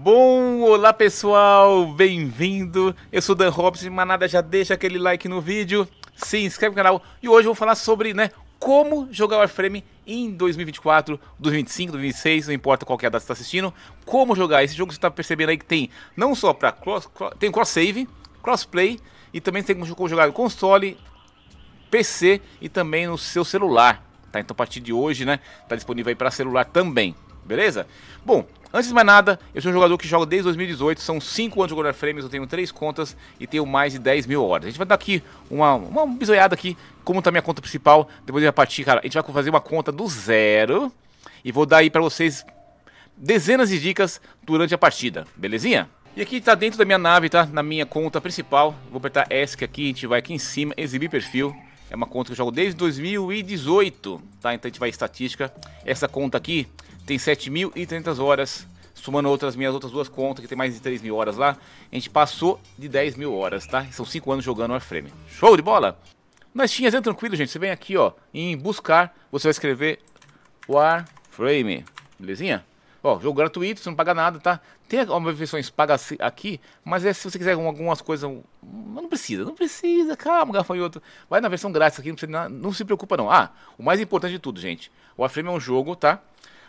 Bom, olá pessoal, bem-vindo. Eu sou Dan Robson, mas nada já deixa aquele like no vídeo, se inscreve no canal e hoje eu vou falar sobre, né, como jogar Warframe em 2024, 2025, 2026, não importa qual que é a data que você está assistindo, como jogar. Esse jogo você está percebendo aí que tem não só para cross, cross, tem cross save, crossplay e também tem como jogar no console, PC e também no seu celular. Tá? Então a partir de hoje, né, tá disponível aí para celular também. Beleza? Bom, antes de mais nada, eu sou um jogador que joga desde 2018, são 5 anos jogando Warframes, eu tenho 3 contas e tenho mais de 10 mil horas. A gente vai dar aqui uma, uma bisoiada aqui, como tá minha conta principal, depois da partir, cara, a gente vai fazer uma conta do zero e vou dar aí pra vocês dezenas de dicas durante a partida, belezinha? E aqui tá dentro da minha nave, tá? Na minha conta principal, vou apertar ESC aqui, a gente vai aqui em cima, exibir perfil. É uma conta que eu jogo desde 2018, tá? Então a gente vai em estatística. Essa conta aqui tem 7.300 horas, somando outras minhas outras duas contas, que tem mais de 3 mil horas lá, a gente passou de 10 mil horas, tá? São 5 anos jogando Warframe. Show de bola? Nas tinhas é tranquilo, gente. Você vem aqui, ó, em buscar, você vai escrever Warframe, belezinha? Ó, jogo gratuito, você não paga nada, tá? Tem algumas versões pagas aqui, mas é se você quiser algumas coisas. Não precisa, não precisa, calma, gafanhoto. Vai na versão grátis aqui, não, precisa, não se preocupa não. Ah, o mais importante de tudo, gente. O Warframe é um jogo, tá?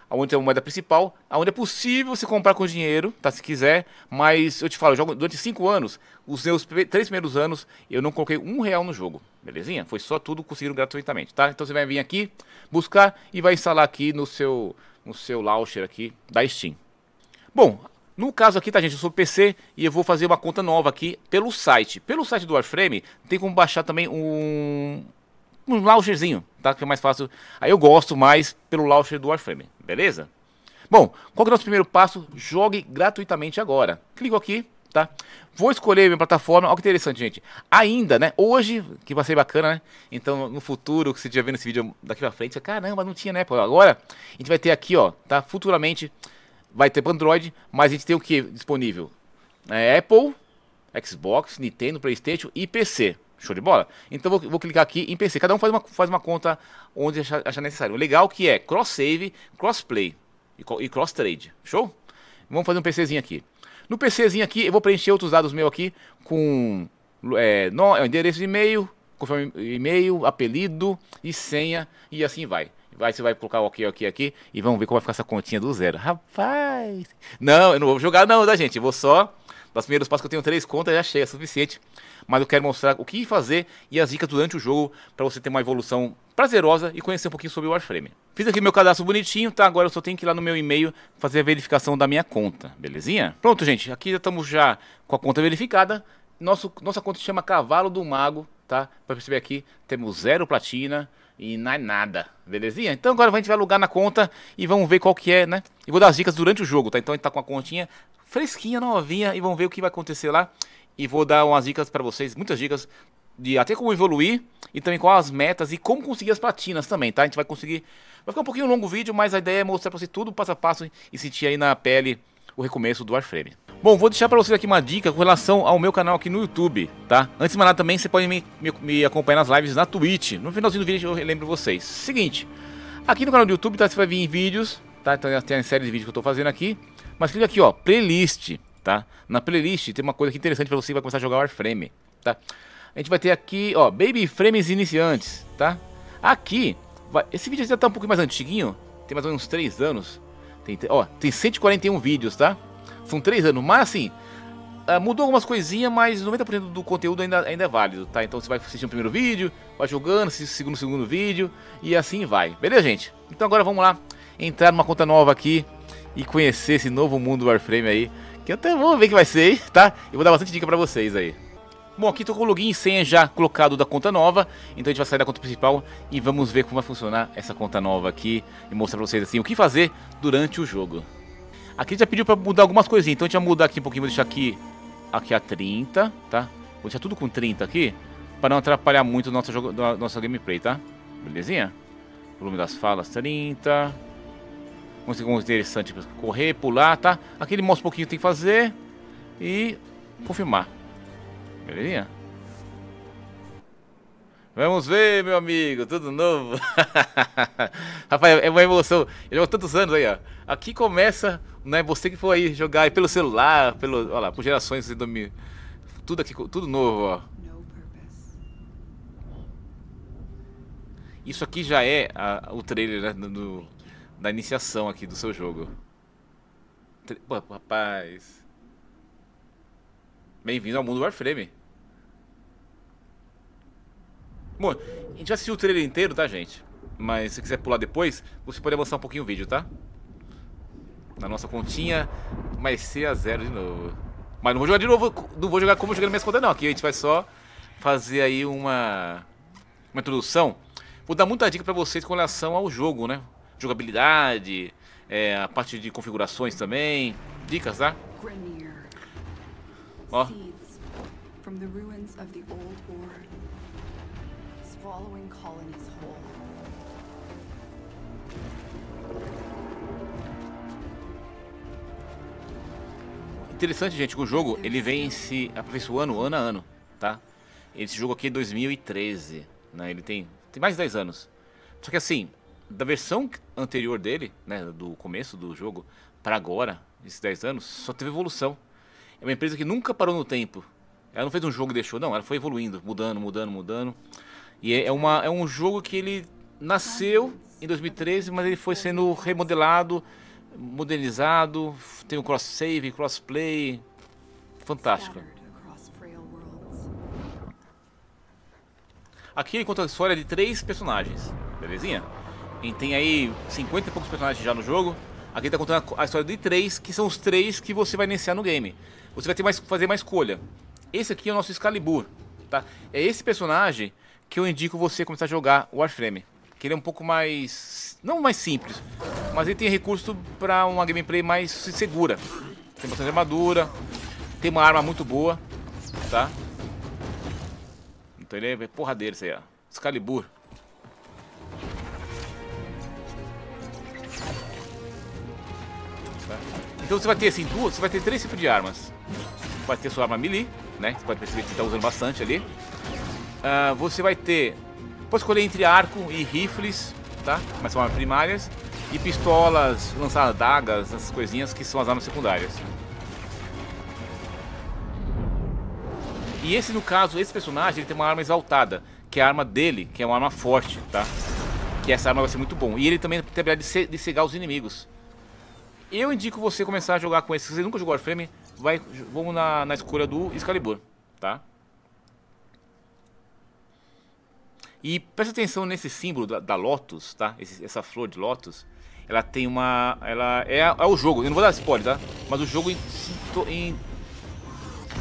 Onde tem uma moeda principal, onde é possível você comprar com dinheiro, tá? Se quiser, mas eu te falo, eu jogo durante 5 anos, os meus três primeiros anos, eu não coloquei um real no jogo, belezinha? Foi só tudo conseguido gratuitamente, tá? Então você vai vir aqui, buscar e vai instalar aqui no seu, no seu launcher aqui da Steam. Bom, no caso aqui, tá gente, eu sou PC e eu vou fazer uma conta nova aqui pelo site. Pelo site do Warframe, tem como baixar também um, um launcherzinho, tá? Que é mais fácil. Aí eu gosto mais pelo launcher do Warframe, beleza? Bom, qual que é o nosso primeiro passo? Jogue gratuitamente agora. Clico aqui, tá? Vou escolher minha plataforma. Olha que interessante, gente. Ainda, né? Hoje, que vai ser bacana, né? Então, no futuro, que você estiver vendo esse vídeo daqui pra frente, caramba, não tinha, né? Agora, a gente vai ter aqui, ó, tá? Futuramente, vai ter para Android, mas a gente tem o que disponível? É Apple, Xbox, Nintendo, Playstation e PC. Show de bola? Então vou, vou, clicar aqui em PC. Cada um faz uma, faz uma conta onde achar, achar necessário. O legal que é cross-save, cross-play e, e cross-trade. Show? Vamos fazer um PCzinho aqui. No PCzinho aqui, eu vou preencher outros dados meus aqui com é, no, é, endereço de e-mail, conforme e-mail, apelido e senha e assim vai. Aí você vai colocar o ok, ok aqui e vamos ver como vai ficar essa continha do zero. Rapaz! Não, eu não vou jogar não, tá gente? Eu vou só das primeiros passos que eu tenho três contas, já achei, é suficiente. Mas eu quero mostrar o que fazer e as dicas durante o jogo para você ter uma evolução prazerosa e conhecer um pouquinho sobre o Warframe. Fiz aqui meu cadastro bonitinho, tá? Agora eu só tenho que ir lá no meu e-mail fazer a verificação da minha conta, belezinha? Pronto, gente, aqui já estamos já com a conta verificada. Nosso, nossa conta se chama Cavalo do Mago, tá? Para perceber aqui, temos zero platina e não é nada, belezinha? Então agora a gente vai alugar na conta e vamos ver qual que é, né? E vou dar as dicas durante o jogo, tá? Então a gente tá com a continha fresquinha, novinha e vamos ver o que vai acontecer lá. E vou dar umas dicas para vocês, muitas dicas de até como evoluir e também quais as metas e como conseguir as platinas também, tá? A gente vai conseguir. Vai ficar um pouquinho longo o vídeo, mas a ideia é mostrar para você tudo passo a passo e sentir aí na pele o recomeço do Warframe. Bom, vou deixar para vocês aqui uma dica com relação ao meu canal aqui no YouTube, tá? Antes de mais nada também, você pode me, me, me, acompanhar nas lives na Twitch. No finalzinho do vídeo eu lembro vocês. Seguinte, aqui no canal do YouTube, tá? Você vai vir vídeos, tá? Então tem a série de vídeos que eu tô fazendo aqui. Mas clica aqui, ó, playlist, tá? Na playlist tem uma coisa aqui interessante para você que vai começar a jogar Warframe, tá? A gente vai ter aqui, ó, Baby Frames Iniciantes, tá? Aqui, vai, esse vídeo já tá um pouco mais antiguinho, tem mais ou menos uns 3 anos. Tem, ó, tem 141 vídeos, tá? São 3 anos, mas assim, uh, mudou algumas coisinhas, mas 90% do conteúdo ainda, ainda é válido, tá? Então você vai assistir o primeiro vídeo, vai jogando, assiste o segundo, segundo vídeo, e assim vai. Beleza, gente? Então agora vamos lá, entrar numa conta nova aqui, e conhecer esse novo mundo do Warframe aí. Que até vou ver que vai ser, tá? E vou dar bastante dica pra vocês aí. Bom, aqui tô com o login e senha já colocado da conta nova, então a gente vai sair da conta principal e vamos ver como vai funcionar essa conta nova aqui e mostrar pra vocês assim o que fazer durante o jogo. Aqui já pediu pra mudar algumas coisinhas, então a gente vai mudar aqui um pouquinho, vou deixar aqui, aqui a 30, tá? Vou deixar tudo com 30 aqui, para não atrapalhar muito o nosso jogo, nossa gameplay, tá? Belezinha? Volume das falas 30, Vamos ver interessante. Correr, pular, tá? Aqui ele mostra um pouquinho que tem que fazer. E confirmar. Beleza? Vamos ver, meu amigo, tudo novo. Rapaz, é uma emoção. Eu jogo tantos anos aí, ó. Aqui começa, né? Você que for aí jogar aí pelo celular, pelo, olha lá, por gerações de dormir. Tudo aqui, tudo novo, ó. Isso aqui já é a, o trailer né, do, da iniciação aqui do seu jogo. Pô, rapaz. Bem-vindo ao mundo Warframe. Bom, a gente já assistiu o trailer inteiro, tá, gente? Mas se quiser pular depois, você pode avançar um pouquinho o vídeo, tá? Na nossa continha, vai ser a zero de novo. Mas não vou jogar de novo, não vou jogar como eu joguei na minha conta não. Aqui a gente vai só fazer aí uma, uma introdução. Vou dar muita dica pra vocês com relação ao jogo, né? Jogabilidade, é, a parte de configurações também. Dicas, tá? Ó. From the ruins of the old swallowing colonies whole. Interessante, gente, que o jogo ele vem se aperfeiçoando ano a ano, tá? Esse jogo aqui é 2013, né? Ele tem, tem mais de 10 anos. Só que assim, da versão anterior dele, né, do começo do jogo, para agora, esses 10 anos, só teve evolução. É uma empresa que nunca parou no tempo. Ela não fez um jogo e deixou, não, ela foi evoluindo, mudando, mudando, mudando. E é, é, uma, é um jogo que ele nasceu em 2013, mas ele foi sendo remodelado, modernizado, tem o cross save, crossplay, fantástico. Aqui ele conta a história de três personagens, belezinha? E tem aí 50 e poucos personagens já no jogo. Aqui está contando a história de três, que são os três que você vai iniciar no game. Você vai ter mais fazer uma escolha. Esse aqui é o nosso Excalibur, tá? É esse personagem que eu indico você começar a jogar Warframe. Que ele é um pouco mais... não mais simples, mas ele tem recurso para uma gameplay mais segura. Tem bastante armadura, tem uma arma muito boa, tá? Então ele é porradeiro isso aí, ó. Excalibur. Então você vai ter assim, duas, você vai ter três tipos de armas. Vai ter sua arma melee, né? Você pode perceber que está usando bastante ali. Uh, você vai ter... Pode escolher entre arco e rifles, tá? Mas são armas primárias. E pistolas, lançar adagas, essas coisinhas que são as armas secundárias. E esse, no caso, esse personagem, ele tem uma arma exaltada. Que é a arma dele, que é uma arma forte, tá? Que essa arma vai ser muito bom. E ele também tem a habilidade de, cegar os inimigos. Eu indico você começar a jogar com esse. Se você nunca jogou Warframe, vai, vamos na, na escolha do Excalibur, tá? E preste atenção nesse símbolo da, da Lotus, tá? Esse, essa flor de Lotus. Ela tem uma... Ela é, é o jogo. Eu não vou dar spoiler, tá? Mas o jogo em, em,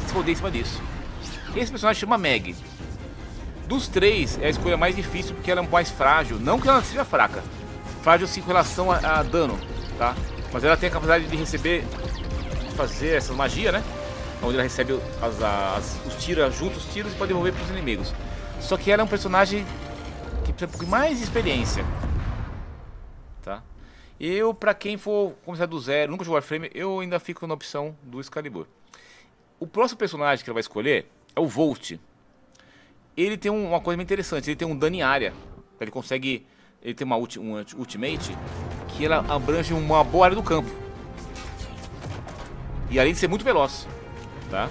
se rodeia em cima disso. Esse personagem chama Meg. Dos três, é a escolha mais difícil porque ela é mais frágil. Não que ela seja fraca. Frágil sim com relação a, a dano, tá? Mas ela tem a capacidade de receber... De fazer essas magias, né? Onde ela recebe as, as, os tiros, juntos os tiros e pode devolver para os inimigos. Só que ela é um personagem que precisa pouco mais de experiência. Tá? Eu, pra quem for começar do zero, nunca jogou Warframe, eu ainda fico na opção do Excalibur. O próximo personagem que ela vai escolher é o Volt. Ele tem uma coisa muito interessante, ele tem um dano em área. Ele consegue... Ele tem uma ulti, um ultimate que ela abrange uma boa área do campo. E além de ser muito veloz. Tá?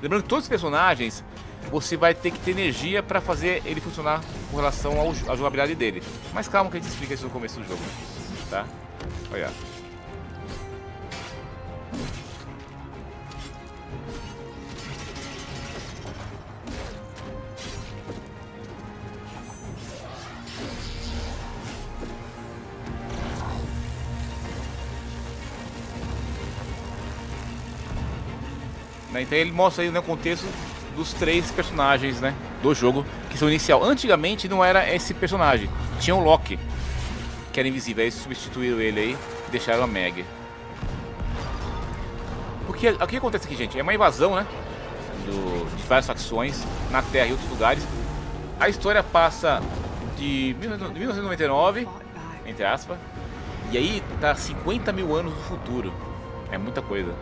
Lembrando que todos os personagens você vai ter que ter energia para fazer ele funcionar com relação à jogabilidade dele. Mas calma que a gente explica isso no começo do jogo, tá? Olha. Né, então ele mostra aí né, o contexto dos três personagens, né, do jogo, que são inicial. Antigamente não era esse personagem, tinha o Loki, que era invisível, aí substituíram ele aí e deixaram a Meg. Porque o que acontece aqui, gente? É uma invasão, né, do, de várias facções na Terra e outros lugares. A história passa de 1999, entre aspas, e aí tá 50 mil anos no futuro. É muita coisa.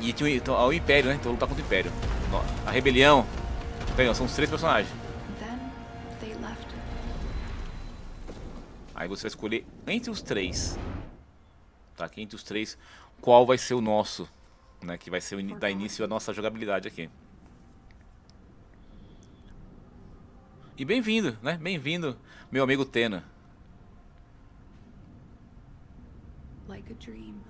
E tinha então, o Império, né? Então lutar contra o Império. A rebelião. Entendeu? São os três personagens. Then they left. Aí você vai escolher entre os três. Tá? Aqui entre os três, qual vai ser o nosso. Né? Que vai ser o dar início à nossa jogabilidade aqui. E bem-vindo, né? Bem-vindo, meu amigo Tena. Like a dream.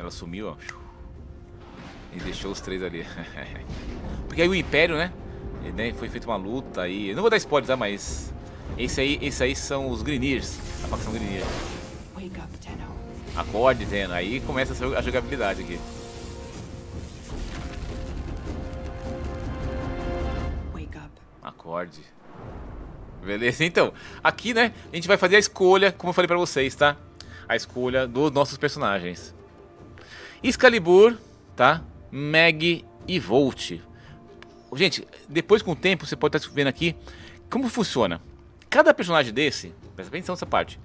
Ela sumiu, ó. E deixou os três ali. Porque aí o Império, né? Né, Foi feita uma luta aí. Eu não vou dar spoiler, tá? Mas. Esse aí, esse aí são os Grineers. A facção Tenno. Acorde, Tena. Aí começa a jo- a jogabilidade aqui. Acorde. Beleza? Então, aqui, né, a gente vai fazer a escolha, como eu falei pra vocês, tá? A escolha dos nossos personagens. Excalibur, tá? Meg e Volt. Gente, depois com o tempo você pode estar vendo aqui como funciona. Cada personagem desse, presta atenção nessa parte.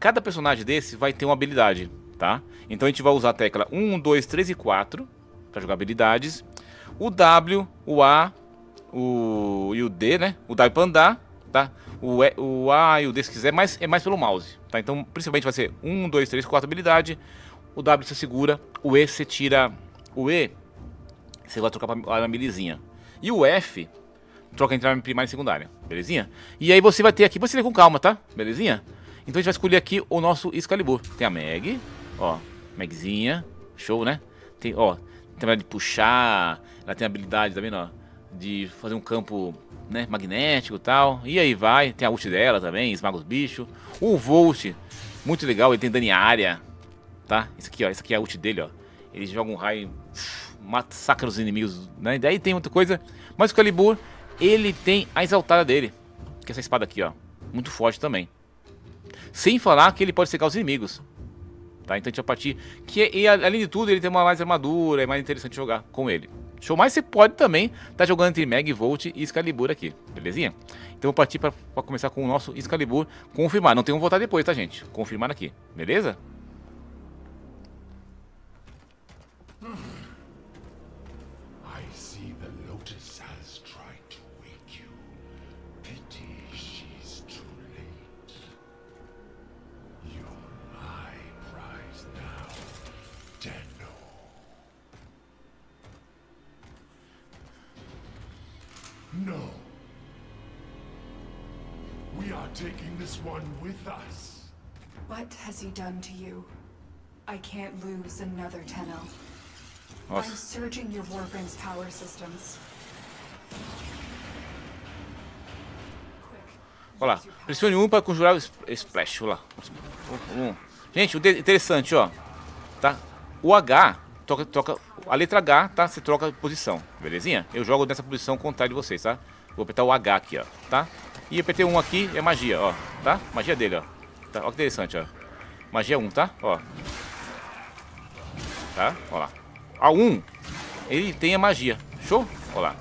Cada personagem desse vai ter uma habilidade, tá? Então a gente vai usar a tecla 1, 2, 3 e 4 para jogar habilidades. O W, o A, o e o D, né? O W para andar, tá? O, e, o A e o D se quiser, mas é mais pelo mouse, tá? Então, principalmente vai ser 1, 2, 3, 4 habilidade. O W você segura, o E você tira o E, você vai trocar para arma milizinha. E o F troca entre arma primária e secundária, belezinha? E aí você vai ter aqui, você lê com calma, tá? Belezinha? Então a gente vai escolher aqui o nosso Excalibur. Tem a Meg, ó, Megzinha, show, né? Tem, ó, tem a de puxar, ela tem a habilidade também, ó, de fazer um campo, né, magnético e tal. E aí vai, tem a ult dela também, esmaga os bichos. O Volt, muito legal, ele tem dano área, tá? Isso aqui, ó, isso aqui é a ult dele, ó. Ele joga um raio, massacra os inimigos, né? Daí tem outra coisa. Mas o Calibur, ele tem a exaltada dele, que é essa espada aqui, ó. Muito forte também. Sem falar que ele pode secar os inimigos. Tá? Então a gente vai partir. Que, é- e além de tudo, ele tem uma mais armadura, é mais interessante jogar com ele. Show, mas você pode também estar tá jogando entre Meg, Volt e Excalibur aqui, belezinha? Então vou partir para começar com o nosso Excalibur. Confirmar, não tem como voltar depois, tá gente? Confirmar aqui, beleza? We are taking this one with us. What has he done to you? I can't lose another Tenno. I'm Nossa, surging your Warframe's power systems. Quick. olha lá. Pressione 1 para conjurar o Splash, olha lá. Um. Gente, o interessante, ó. Tá? O H, troca, troca, a letra H, tá? Você troca posição, belezinha? Eu jogo nessa posição contrária de vocês, tá? Vou apertar o H aqui, ó, tá? E apertei um aqui, é magia, ó, tá? Magia dele, ó. Tá? Olha que interessante, ó. Magia 1, tá? Ó. Tá? Ó lá. A 1, ele tem a magia. Show? Ó lá.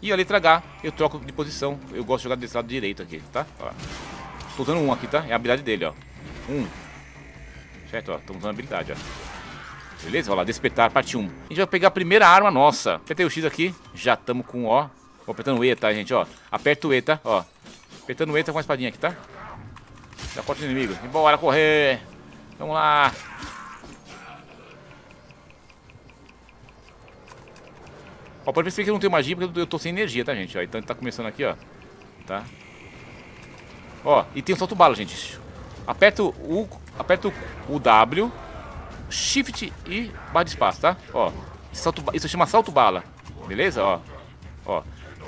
E a letra H, eu troco de posição. Eu gosto de jogar desse lado direito aqui, tá? Ó lá. Tô usando um aqui, tá? É a habilidade dele, ó. Um. Certo, ó. Estamos usando a habilidade, ó. Beleza? Olha lá, despertar, parte 1. A gente vai pegar a primeira arma nossa. Apertei o X aqui, já estamos com ó. Vou apertando o E, tá, gente, ó. Aperta o E, tá? Ó. Apertando E, tá com a espadinha aqui, tá? Já corta o inimigo. Embora, correr. Vamos lá. Ó, pode perceber que eu não tenho magia porque eu tô sem energia, tá, gente? Ó, então tá começando aqui, ó. Tá? Ó, e tem o salto bala, gente. Aperta o, aperta o, W, Shift e barra de espaço, tá? Ó, salto, isso chama salto bala, beleza? Ó, ó.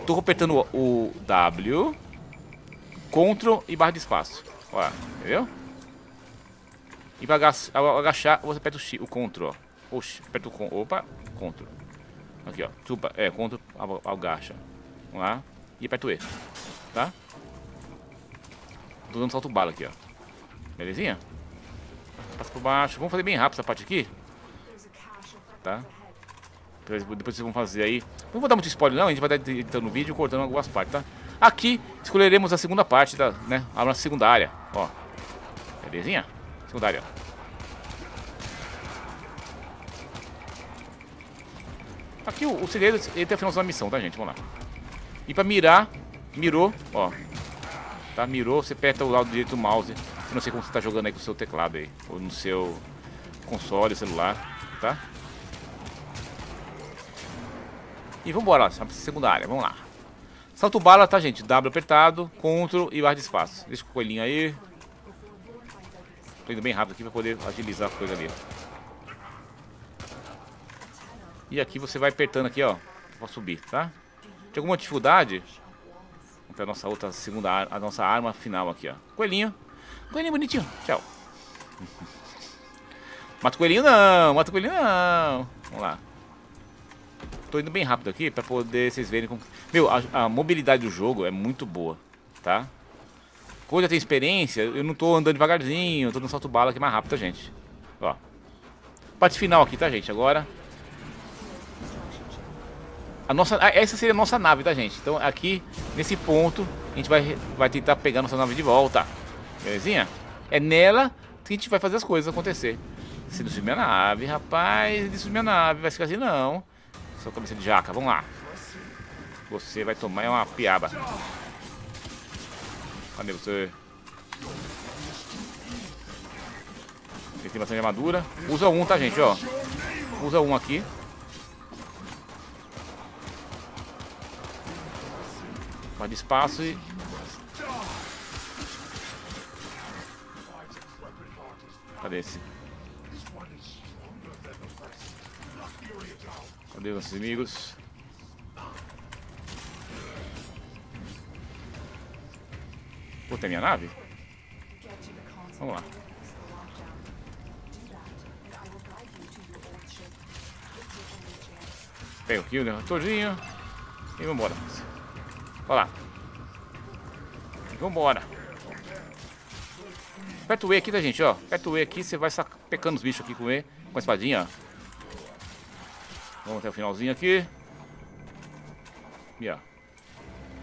Tô apertando o W, Ctrl e barra de espaço. Ó, entendeu? E pra aga- agachar, você aperta o, X, o Ctrl, ó. Oxi, aperta o Ctrl. Opa, Ctrl. Aqui, ó. Desculpa, é, Ctrl, agacha. Vamos lá. E aperta o E. Tá? Tô dando salto bala aqui, ó. Belezinha? Passa por baixo. Vamos fazer bem rápido essa parte aqui. Tá? Depois, vocês vão fazer aí. Não vou dar muito spoiler não, a gente vai estar editando o vídeo cortando algumas partes, tá? Aqui escolheremos a segunda parte da, né, a secundária, ó. Belezinha? Secundária, ó. Aqui o, o segredo, ele tem a finalização da missão, tá, gente? Vamos lá. E pra mirar, mirou, ó. Tá, mirou, você aperta o lado direito do mouse. Eu não sei como você tá jogando aí com o seu teclado aí. Ou no seu console, celular, tá? E vambora, ó, segunda área, vamos lá. Salto bala, tá, gente? W apertado, CTRL e barra de espaço. Deixa o coelhinho aí. Tô indo bem rápido aqui pra poder agilizar a coisa ali. E aqui você vai apertando aqui, ó. Pra subir, tá? Tem alguma dificuldade? Vamos ver a nossa outra segunda a nossa arma final aqui, ó. Coelhinho. Coelhinho bonitinho. Tchau. Mata o coelhinho não, mata o coelhinho não. Vamos lá. Tô indo bem rápido aqui pra poder vocês verem como... Meu, a, a mobilidade do jogo é muito boa, tá? Quando eu tenho experiência, eu não tô andando devagarzinho, tô dando salto bala aqui mais rápido, tá, gente? Ó. Parte final aqui, tá, gente? Agora... A nossa, essa seria a nossa nave, tá, gente? Então, aqui, nesse ponto, a gente vai, vai tentar pegar nossa nave de volta. Belezinha? É nela que a gente vai fazer as coisas acontecer. Se destruir minha nave, rapaz, destruir minha nave, vai ficar assim, não. Sua cabeça de jaca, vamos lá. Você vai tomar uma piaba. Cadê você? Ele tem bastante armadura. Usa um, tá, gente, ó. Usa um aqui. Guarda espaço e... Cadê esse? Cadê os inimigos? Pô, tem minha nave? Vamos lá. Pega aqui o todinho e vambora. Olha lá. Vambora. Aperta o E aqui, tá, gente? Ó. Aperta o E aqui, você vai pecando os bichos aqui com o E, com a espadinha, ó. Vamos até o finalzinho aqui. E, ó.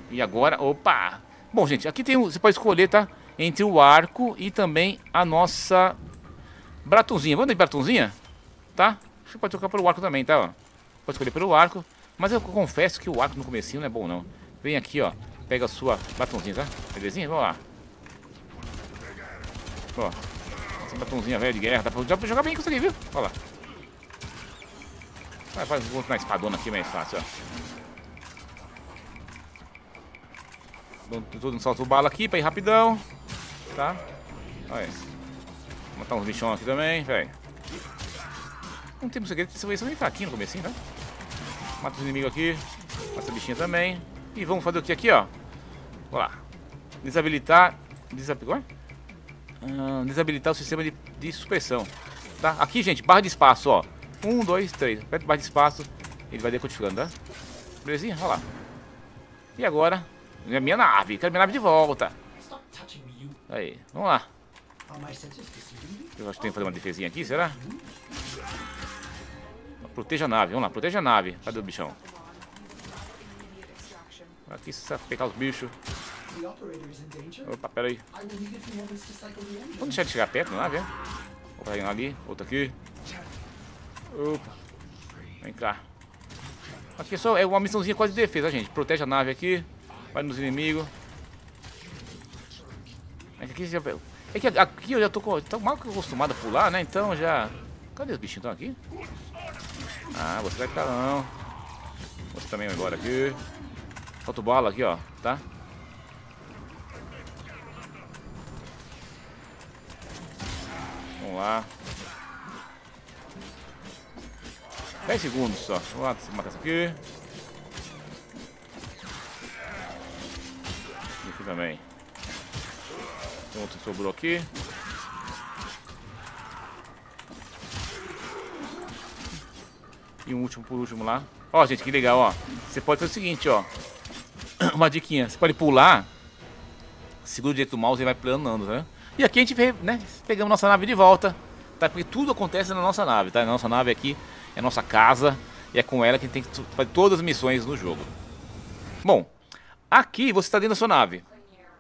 e agora, opa! Bom, gente, aqui tem, você pode escolher, tá? Entre o arco e também a nossa bratunzinha. Vamos de bratunzinha? Tá? Você pode trocar pelo arco também, tá? Pode escolher pelo arco. Mas eu confesso que o arco no comecinho não é bom, não. Vem aqui, ó. Pega a sua batonzinha, tá? Belezinha? Vamos lá. Ó. Essa batonzinha velha de guerra. Dá pra jogar bem com isso aqui, viu? Olha lá. Vai, faz um na espadona aqui mais fácil, ó. Todo um salto bala aqui pra ir rapidão. Tá? Olha. Vou matar uns bichão aqui também, velho. Não tem segredo, vocês são bem fraquinhos no comecinho, tá? Mata os inimigos aqui. Mata essa bichinha também. E vamos fazer o que aqui, ó? Vamos lá. Desabilitar. Desabilitar. Ah, desabilitar o sistema de, de supressão. Tá? Aqui, gente, barra de espaço, ó. Um, dois, três. Aperta barra de espaço. Ele vai decodificando, tá? Belezinha? Olha lá. E agora? Minha nave. Quero minha nave de volta. Aí, vamos lá. Eu acho que tem que fazer uma defesinha aqui, será? Proteja a nave, vamos lá, proteja a nave. Cadê o bichão? Aqui pegar os bichos. Opa, pera aí. Vamos deixar de chegar perto da nave, é? Vou ali, outro aqui. Opa. Vem cá. Aqui só é uma missãozinha quase de defesa, gente. Protege a nave aqui. Vai nos inimigos. É aqui, já... é que aqui eu já tô, tô mal acostumado a pular, né? Então já... Cadê os bichinhos estão aqui? Ah, você vai ficar não. Você também vai embora aqui. Falta bola aqui, ó. Tá? 10 segundos só. Vamos lá, matar essa aqui. E aqui também. Tem outro que sobrou aqui. E um último por último lá. Ó, gente, que legal, ó. Você pode fazer o seguinte, ó. Uma diquinha. Você pode pular. Segura o direito do mouse e vai planando, né? E aqui a gente, né, pegamos nossa nave de volta. Tá? Porque tudo acontece na nossa nave, tá? Na nossa nave aqui é nossa casa e é com ela que tem que fazer todas as missões no jogo. Bom, aqui você está dentro da sua nave,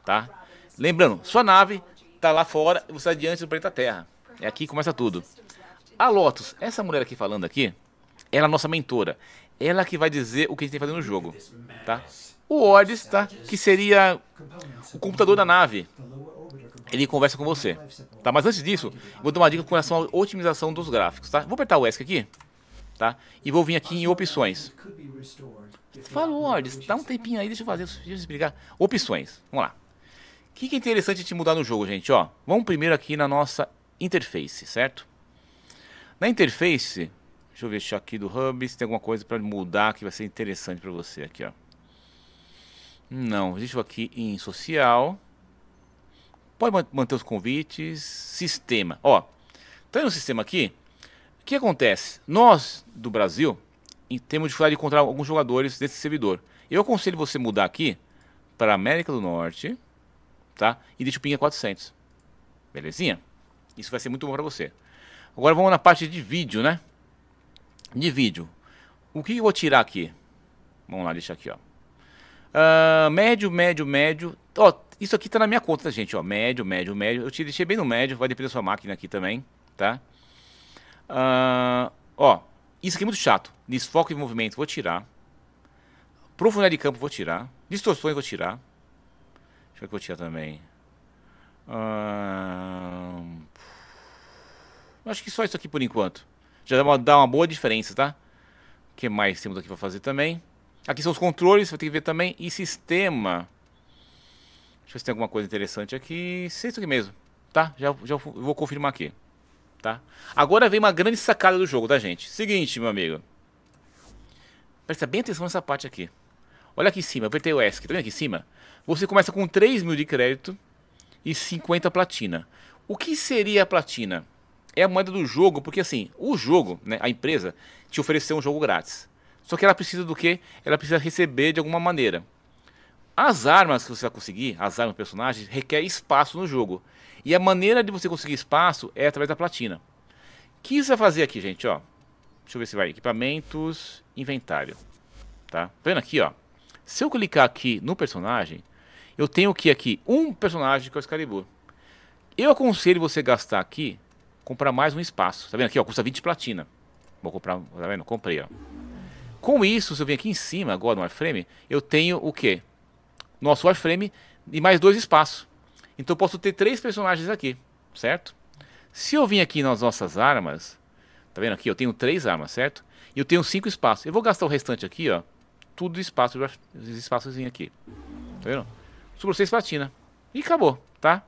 tá? Lembrando, sua nave está lá fora e você está diante do planeta Terra. É aqui que começa tudo. A Lotus, essa mulher aqui falando aqui, Ela é a nossa mentora. Ela que vai dizer o que a gente tem que fazer no jogo, tá? O Ordis, tá? Que seria o computador da nave. Ele conversa com você, tá? Mas antes disso, vou dar uma dica com relação à otimização dos gráficos, tá? Vou apertar o ESC aqui, tá? E vou vir aqui em opções. Falou, Ordis, dá um tempinho aí, deixa eu fazer, deixa eu explicar. Opções, vamos lá. O que, que é interessante de mudar no jogo, gente? Ó, vamos primeiro aqui na nossa interface, certo? Na interface, deixa eu ver aqui do Hub se tem alguma coisa para mudar que vai ser interessante para você aqui, ó. Não, deixa eu aqui em social. Pode manter os convites, sistema. Ó, tá no sistema aqui? O que acontece? Nós do Brasil temos dificuldade de encontrar alguns jogadores desse servidor. Eu aconselho você mudar aqui para América do Norte, tá? E deixa o ping a 400. Belezinha? Isso vai ser muito bom para você. Agora vamos na parte de vídeo, né? De vídeo. O que eu vou tirar aqui? Vamos lá, deixa aqui, ó. Uh, médio, médio, médio. Ó, isso aqui tá na minha conta, gente, ó. Médio, médio, médio. Eu te deixei bem no médio, vai depender da sua máquina aqui também, tá? Uh, ó, isso aqui é muito chato. Desfoque de movimento, vou tirar. Profundidade de campo, vou tirar. Distorções, vou tirar. Deixa eu ver que eu vou tirar também. Uh, acho que só isso aqui por enquanto. Já dá uma, dá uma boa diferença, tá? O que mais temos aqui para fazer também? Aqui são os controles, vai ter que ver também. E sistema. Deixa eu ver se tem alguma coisa interessante aqui. Sei isso aqui mesmo, tá? Já, já vou confirmar aqui, tá? Agora vem uma grande sacada do jogo, tá, gente? Seguinte, meu amigo. Presta bem atenção nessa parte aqui. Olha aqui em cima, apertei o ESC, tá vendo aqui em cima? Você começa com 3 mil de crédito e 50 platina. O que seria a platina? É a moeda do jogo, porque assim, o jogo, né, a empresa, te ofereceu um jogo grátis. Só que ela precisa do quê? Ela precisa receber de alguma maneira. As armas que você vai conseguir, as armas do personagem, requer espaço no jogo. E a maneira de você conseguir espaço é através da platina. O que você vai fazer aqui, gente? Ó, deixa eu ver se vai. Equipamentos, inventário. Tá? tá vendo aqui, ó. Se eu clicar aqui no personagem, eu tenho que aqui um personagem que é o Excalibur. Eu aconselho você gastar aqui, comprar mais um espaço. Tá vendo aqui, ó, custa 20 platina. Vou comprar, tá vendo? Comprei, ó. Com isso, se eu vir aqui em cima agora no Warframe, eu tenho o quê? nosso Warframe e mais dois espaços. Então eu posso ter três personagens aqui, certo? Se eu vim aqui nas nossas armas, tá vendo aqui? Eu tenho três armas, certo? E eu tenho cinco espaços. Eu vou gastar o restante aqui, ó. Tudo espaço, os espaços aqui. Tá vendo? Sobrou seis platina. E acabou, tá?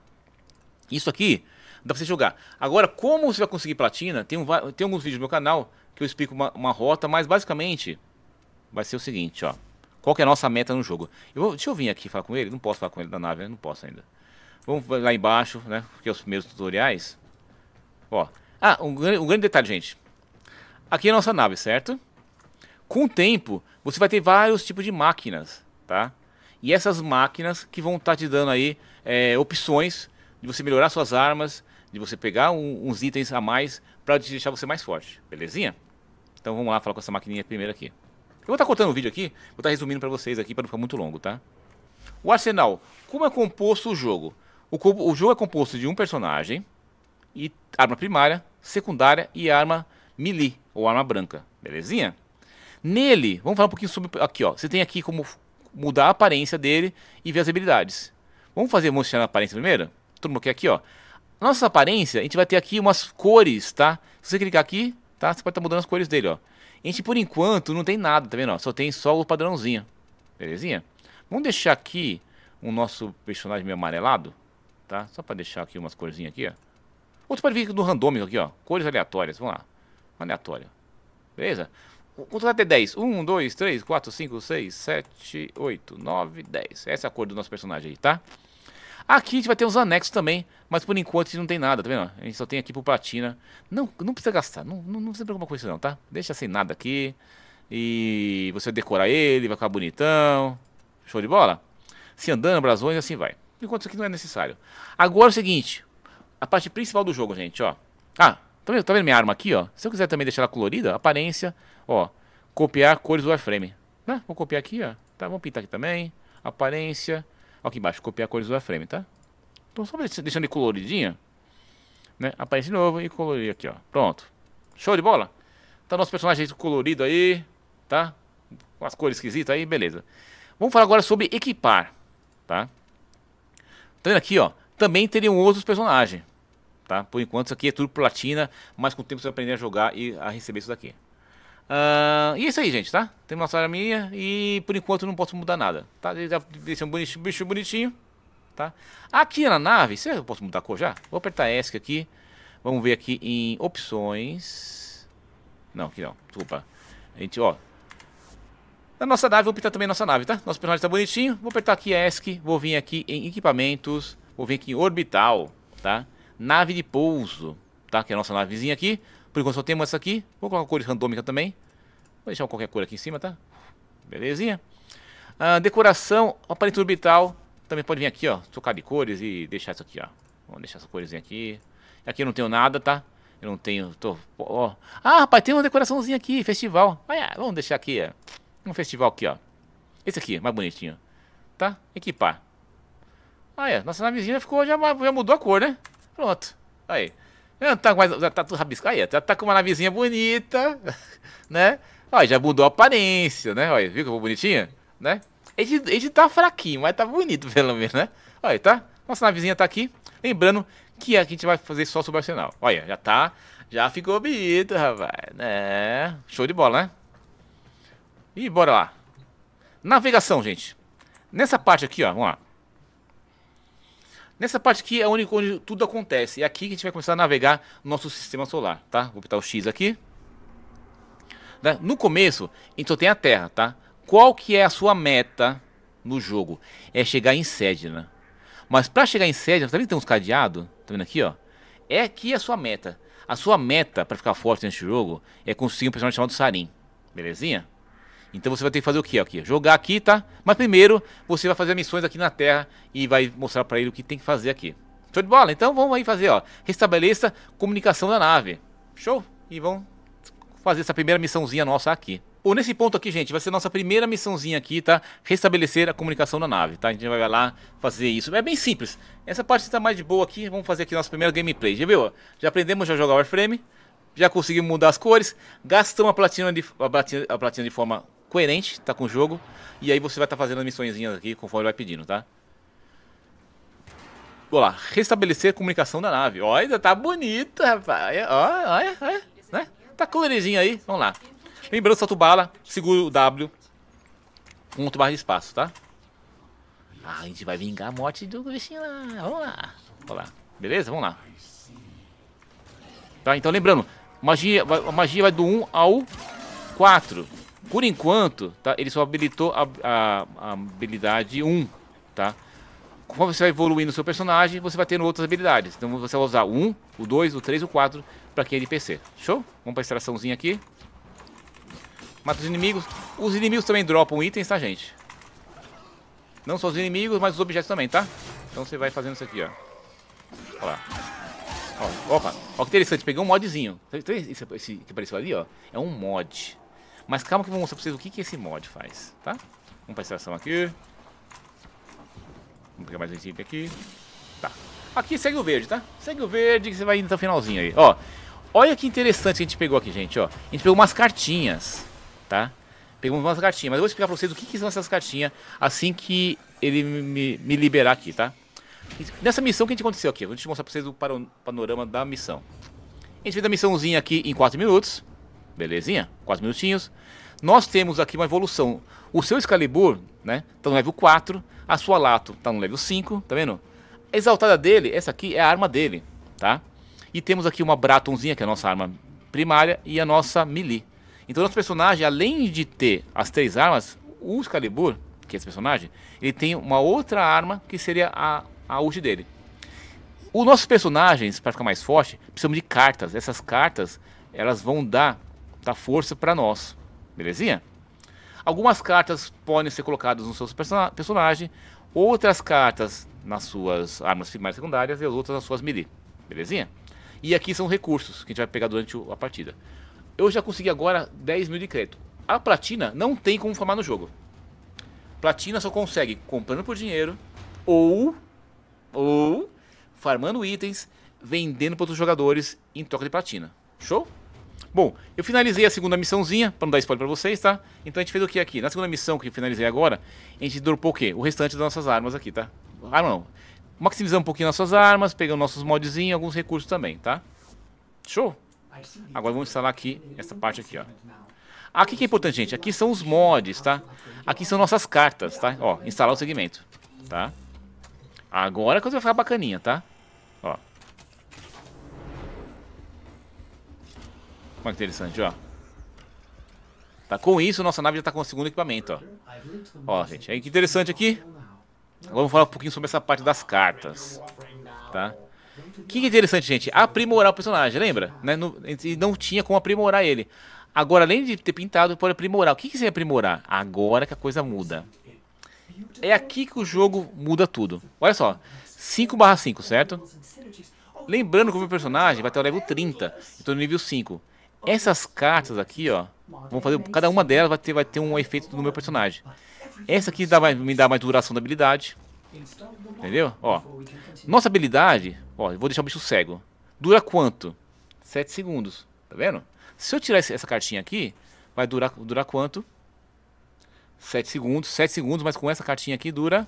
Isso aqui dá pra você jogar. Agora, como você vai conseguir platina, tem, um, tem alguns vídeos no meu canal que eu explico uma, uma rota, mas basicamente vai ser o seguinte, ó. Qual que é a nossa meta no jogo? Eu vou, deixa eu vir aqui falar com ele. Não posso falar com ele da nave, né? Não posso ainda. Vamos lá embaixo, né? Porque é os primeiros tutoriais. Ó. Ah, um, um grande detalhe, gente. Aqui é a nossa nave, certo? Com o tempo, você vai ter vários tipos de máquinas, tá? E essas máquinas que vão estar tá te dando aí é, opções de você melhorar suas armas, de você pegar um, uns itens a mais para deixar você mais forte, belezinha? Então vamos lá falar com essa maquininha primeiro aqui. Eu vou estar cortando o vídeo aqui, vou estar resumindo para vocês aqui para não ficar muito longo, tá? O arsenal, como é composto o jogo? O, o jogo é composto de um personagem e arma primária, secundária e arma melee ou arma branca, belezinha? Nele, vamos falar um pouquinho sobre aqui, ó. Você tem aqui como mudar a aparência dele e ver as habilidades. Vamos fazer mostrar a aparência primeiro? Todo mundo aqui, ó. Nossa aparência, a gente vai ter aqui umas cores, tá? Se você clicar aqui, tá? Você pode estar mudando as cores dele, ó. A gente, por enquanto, não tem nada, tá vendo? Só tem só o padrãozinho. Belezinha? Vamos deixar aqui o nosso personagem meio amarelado, tá? Só para deixar aqui umas corzinhas aqui, ó. Ou você pode vir no randômico aqui, ó. Cores aleatórias, vamos lá. Aleatória. Beleza? Contar até 10. 1, 2, 3, 4, 5, 6, 7, 8, 9, 10. Essa é a cor do nosso personagem aí, tá? Aqui a gente vai ter uns anexos também, mas por enquanto a gente não tem nada, tá vendo? A gente só tem aqui por platina. Não, não precisa gastar, não, não, não se preocupa com isso não, tá? Deixa sem nada aqui. E você vai decorar ele, vai ficar bonitão. Show de bola? Se andando, brasões, assim vai. Enquanto isso aqui não é necessário. Agora é o seguinte, a parte principal do jogo, gente, ó. Ah, tá vendo, tá vendo minha arma aqui, ó? Se eu quiser também deixar ela colorida, aparência, ó. Copiar cores do Warframe. Né? Vou copiar aqui, ó. Tá, vamos pintar aqui também. Aparência. Aqui embaixo, copiar cores do frame, tá? Então só deixando ele coloridinha, né? Aparece de novo e colorir aqui, ó. Pronto. Show de bola? Tá nosso personagem colorido aí, tá? Com as cores esquisitas aí, beleza. Vamos falar agora sobre equipar, tá? Tá vendo aqui, ó? Também teriam outros personagens, tá? Por enquanto isso aqui é tudo platina, mas com o tempo você vai aprender a jogar e a receber isso daqui. Uh, e é isso aí, gente, tá? Temos nossa arminha e por enquanto não posso mudar nada, tá? Já deixei um bonitinho, bicho bonitinho, tá? Aqui na nave, se eu posso mudar a cor já? Vou apertar ESC aqui, vamos ver aqui em opções. Não, aqui não, desculpa. A gente, ó. Na nossa nave, vou apertar também nossa nave, tá? Nosso personagem tá bonitinho. Vou apertar aqui ESC, vou vir aqui em equipamentos, vou vir aqui em orbital, tá? Nave de pouso, tá? Que é a nossa navezinha aqui. Por enquanto só temos essa aqui. Vou colocar cores randômica também. Vou deixar qualquer cor aqui em cima, tá? Belezinha. Ah, decoração, aparelho orbital. Também pode vir aqui, ó. Trocar de cores e deixar isso aqui, ó. Vamos deixar essa corzinha aqui. Aqui eu não tenho nada, tá? Eu não tenho... Tô, ó. Ah, rapaz, tem uma decoraçãozinha aqui. Festival. Olha, vamos deixar aqui, ó. Um festival aqui, ó. Esse aqui, mais bonitinho. Tá? Equipar. Ah, é. Nossa navezinha ficou, já, já mudou a cor, né? Pronto. Aí. Já tá, mais, tá tudo rabiscado aí, já tá com uma navezinha bonita, né? Olha, já mudou a aparência, né? Olha, viu que bonitinha, né? Ele, ele tá fraquinho, mas tá bonito pelo menos, né? Olha, tá? Nossa navezinha tá aqui. Lembrando que a gente vai fazer só sobre o arsenal. Olha, já tá, já ficou bonito, rapaz, né? Show de bola, né? E bora lá. Navegação, gente. Nessa parte aqui, ó, vamos lá. Nessa parte aqui é onde, onde tudo acontece. É aqui que a gente vai começar a navegar no nosso sistema solar, tá? Vou apertar o X aqui. Né? No começo, a gente só tem a Terra, tá? Qual que é a sua meta no jogo? É chegar em Sedna. Mas para chegar em Sedna, tá vendo que tem uns cadeados? Tá vendo aqui, ó? É aqui a sua meta. A sua meta para ficar forte nesse jogo é conseguir um personagem chamado Sarin. Belezinha? Então você vai ter que fazer o que aqui? Jogar aqui, tá? Mas primeiro você vai fazer missões aqui na Terra e vai mostrar para ele o que tem que fazer aqui. Show de bola? Então vamos aí fazer, ó. Restabeleça comunicação da nave. Show? E vamos fazer essa primeira missãozinha nossa aqui. Ou nesse ponto aqui, gente, vai ser nossa primeira missãozinha aqui, tá? Restabelecer a comunicação da nave, tá? A gente vai lá fazer isso. É bem simples. Essa parte está mais de boa aqui. Vamos fazer aqui nossa primeira gameplay. Já viu? Já aprendemos a jogar Warframe. Já conseguimos mudar as cores. Gastamos a platina de, a platina, a platina de forma coerente, tá com o jogo. E aí você vai estar tá fazendo as missõezinhas aqui conforme vai pedindo, tá? Vou lá, restabelecer a comunicação da nave. Olha, tá bonita, rapaz. Olha, olha, olha, né? Tá coloridinho aí, vamos lá. Lembrando, solta o bala, segura o W, ponto barra de espaço, tá? Ah, a gente vai vingar a morte do bichinho lá. Vamos lá. Vamos lá. Beleza? Vamos lá. Tá, então lembrando, magia, a magia vai do 1 ao 4. Por enquanto, tá, ele só habilitou a, a, a habilidade 1, tá? Conforme você vai evoluindo o seu personagem, você vai tendo outras habilidades. Então você vai usar o 1, o 2, o 3 e o 4 para quem é PC. Show? Vamos para a extraçãozinha aqui. Mata os inimigos. Os inimigos também dropam itens, tá, gente? Não só os inimigos, mas os objetos também, tá? Então você vai fazendo isso aqui, ó. Olha lá. Ó, opa, ó que interessante, peguei um modzinho. Esse que apareceu ali, ó, é um mod. Mas calma que eu vou mostrar pra vocês o que, que esse mod faz, tá? Vamos pra extração aqui. Vamos pegar mais um item aqui. Tá. Aqui segue o verde, tá? Segue o verde que você vai indo até o finalzinho aí. Ó, olha que interessante que a gente pegou aqui, gente, ó. A gente pegou umas cartinhas, tá? Pegamos umas cartinhas, mas eu vou explicar pra vocês o que, que são essas cartinhas assim que ele me, me liberar aqui, tá? Nessa missão, o que aconteceu aqui? Vou te mostrar pra vocês o panorama da missão. A gente fez a missãozinha aqui em 4 minutos. Belezinha? 4 minutinhos. Nós temos aqui uma evolução. O seu Excalibur, né? Tá no level 4. A sua Lato tá no level 5. Tá vendo? A exaltada dele, essa aqui é a arma dele, tá? E temos aqui uma Bratonzinha, que é a nossa arma primária, e a nossa melee. Então nosso personagem, além de ter as três armas, o Excalibur, que é esse personagem, ele tem uma outra arma que seria a, a dele. Os nossos personagens, para ficar mais forte, precisam de cartas. Essas cartas, elas vão dar da força para nós. Belezinha? Algumas cartas podem ser colocadas no seu personagem, outras cartas nas suas armas primárias e secundárias e as outras nas suas melee. Belezinha? E aqui são recursos que a gente vai pegar durante a partida. Eu já consegui agora 10 mil de crédito. A platina não tem como formar no jogo. Platina só consegue comprando por dinheiro ou, ou farmando itens, vendendo para outros jogadores em troca de platina. Show? Bom, eu finalizei a segunda missãozinha, para não dar spoiler pra vocês, tá? Então a gente fez o que aqui? Na segunda missão que eu finalizei agora, a gente dropou o quê? O restante das nossas armas aqui, tá? Arma não. Maximizamos um pouquinho nossas armas, pegando nossos modzinhos alguns recursos também, tá? Show? Agora vamos instalar aqui essa parte aqui, ó. Aqui que é importante, gente. Aqui são os mods, tá? Aqui são nossas cartas, tá? Ó, instalar o segmento, tá? Agora a coisa vai ficar bacaninha, tá? Olha que interessante, ó. Tá, com isso, nossa nave já tá com o segundo equipamento, ó. Ó, gente, aí que interessante aqui. Agora vamos falar um pouquinho sobre essa parte das cartas, tá? O que é interessante, gente? Aprimorar o personagem, lembra? Né? Não, não tinha como aprimorar ele. Agora, além de ter pintado, pode aprimorar. O que, que você aprimorar? Agora que a coisa muda. É aqui que o jogo muda tudo. Olha só, 5 barra 5, certo? Lembrando que o meu personagem vai ter o level 30, estou no nível 5. Essas cartas aqui, ó, vamos fazer, cada uma delas vai ter, vai ter um efeito no meu personagem. Essa aqui dá mais, me dá mais duração da habilidade. Entendeu? Ó, nossa habilidade, ó, eu vou deixar o bicho cego. Dura quanto? 7 segundos, tá vendo? Se eu tirar essa cartinha aqui, vai durar, durar quanto? 7 segundos, 7 segundos, mas com essa cartinha aqui dura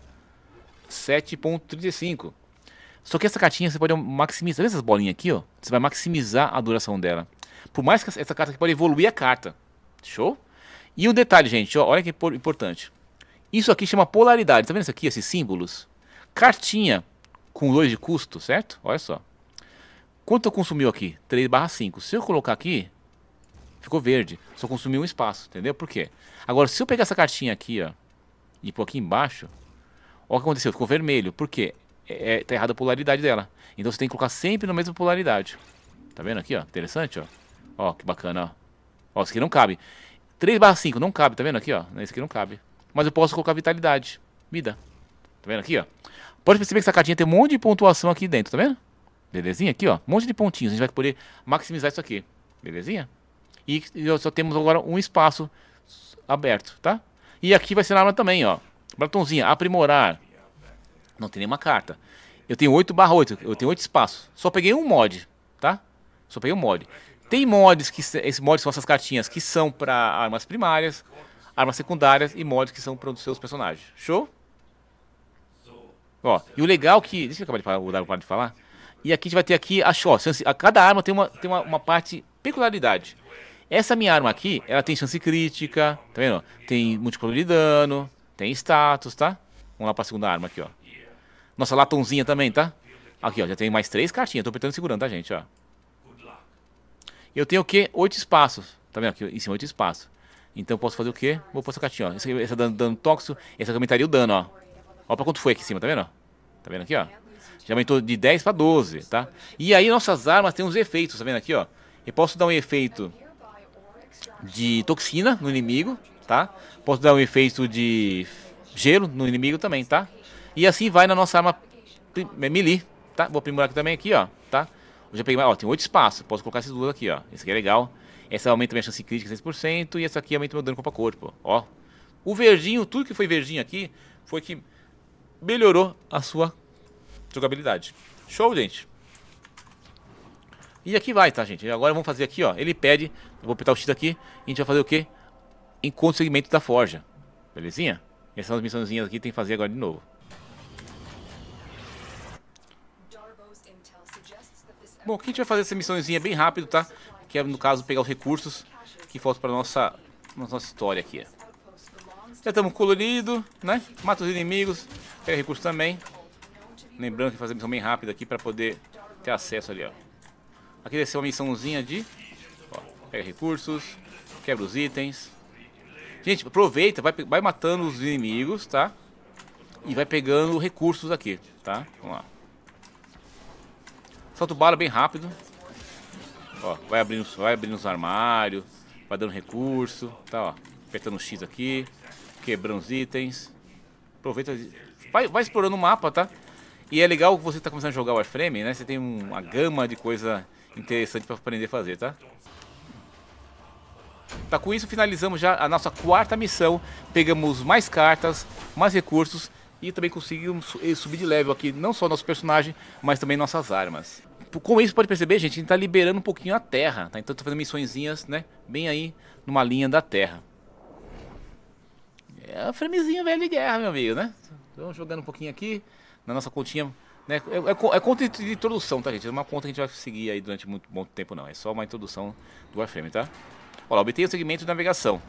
7.35. Só que essa cartinha você pode maximizar, essas bolinhas aqui, ó? Você vai maximizar a duração dela. Por mais que essa carta aqui pode evoluir a carta. Show? E um detalhe, gente, ó, olha que importante. Isso aqui chama polaridade. Tá vendo isso aqui, esses símbolos? Cartinha com 2 de custo, certo? Olha só. Quanto consumiu aqui? 3 barra 5. Se eu colocar aqui, ficou verde. Só consumiu um espaço, entendeu? Por quê? Agora, se eu pegar essa cartinha aqui, ó, e pôr aqui embaixo, olha o que aconteceu. Ficou vermelho. Por quê? É, é, tá errada a polaridade dela. Então você tem que colocar sempre na mesma polaridade. Tá vendo aqui, ó? Interessante, ó. Ó, que bacana, ó. Ó, esse aqui não cabe. 3 barra 5 não cabe, tá vendo aqui, ó? Esse aqui não cabe. Mas eu posso colocar vitalidade. Vida. Tá vendo aqui, ó? Pode perceber que essa cartinha tem um monte de pontuação aqui dentro, tá vendo? Belezinha? Aqui, ó. Um monte de pontinhos. A gente vai poder maximizar isso aqui. Belezinha? E só temos agora um espaço aberto, tá? E aqui vai ser na arma também, ó. Batonzinha, aprimorar. Não tem nenhuma carta. Eu tenho 8 barra 8, eu tenho 8 espaços. Só peguei um mod, tá? Só peguei um mod. Tem mods que esses mods são essas cartinhas que são para armas primárias, armas secundárias e mods que são para os seus personagens. Show? Ó, e o legal que, deixa eu acabar de falar, o de falar. E aqui a gente vai ter aqui a, ó, a cada arma tem uma tem uma, uma parte peculiaridade. Essa minha arma aqui, ela tem chance crítica, tá vendo? Tem múltiplo de dano, tem status, tá? Vamos lá pra segunda arma aqui, ó. Nossa latãozinha também, tá? Aqui, ó, já tem mais três cartinhas, tô apertando e segurando, tá, gente, ó. Eu tenho o quê? Oito espaços, tá vendo aqui, em cima, oito espaços. Então eu posso fazer o quê? Vou pôr essa cartinha, ó. Essa, essa dando dano tóxico, essa aumentaria o dano, ó. Ó pra quanto foi aqui em cima, tá vendo? Tá vendo aqui, ó? Já aumentou de 10 pra 12, tá? E aí nossas armas têm uns efeitos, tá vendo aqui, ó? Eu posso dar um efeito de toxina no inimigo, tá? Posso dar um efeito de gelo no inimigo também, tá? E assim vai na nossa arma melee, tá? Vou aprimorar aqui também, aqui, ó, tá? Eu já peguei, ó, tem oito espaços, posso colocar esses duas aqui, ó. Esse aqui é legal. Essa aumenta minha chance crítica 6% e essa aqui aumenta meu dano corpo a corpo, ó. O verdinho, tudo que foi verdinho aqui, foi que melhorou a sua jogabilidade. Show, gente? E aqui vai, tá, gente? Agora vamos fazer aqui, ó. Ele pede, eu vou apertar o X aqui, a gente vai fazer o quê? Encontro segmento da forja. Belezinha? Essas são as missãozinhas aqui que tem que fazer agora de novo. Bom, aqui a gente vai fazer essa missãozinha bem rápido, tá? Que é, no caso, pegar os recursos que faltam para nossa, nossa história aqui. Já estamos colorido, né? Mata os inimigos, pega recursos também. Lembrando que fazer missão bem rápida aqui para poder ter acesso ali, ó. Aqui deve ser uma missãozinha de... Ó, pega recursos, quebra os itens. Gente, aproveita, vai, vai matando os inimigos, tá? E vai pegando recursos aqui, tá? Vamos lá. Solta o bala bem rápido. Ó, vai abrindo, vai abrindo os armários, vai dando recurso, tá, ó. Apertando o X aqui, quebrando os itens. Aproveita, vai, vai explorando o mapa, tá? E é legal que você tá começando a jogar Warframe, né? Você tem uma gama de coisa interessante para aprender a fazer, tá? Tá, com isso finalizamos já a nossa quarta missão. Pegamos mais cartas, mais recursos e também conseguimos subir de level aqui, não só nosso personagem, mas também nossas armas. com isso pode perceber, gente, a gente tá liberando um pouquinho a terra, tá? Então tô fazendo missõezinhas, né? Bem aí numa linha da terra. É a framezinho velho de guerra, meu amigo, né? Vamos jogando um pouquinho aqui na nossa continha. Né? É, é, é conta de introdução, tá, gente? É uma conta que a gente vai seguir aí durante muito bom tempo, não. É só uma introdução do Warframe, tá? Olha lá, obtém o segmento de navegação.